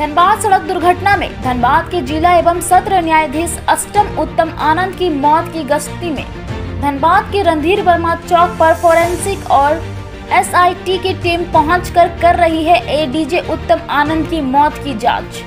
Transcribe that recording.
धनबाद सड़क दुर्घटना में धनबाद के जिला एवं सत्र न्यायाधीश अष्टम उत्तम आनंद की मौत की गश्ती में धनबाद के रणधीर वर्मा चौक पर फोरेंसिक और एसआईटी की टीम पहुंचकर कर रही है एडीजे उत्तम आनंद की मौत की जाँच।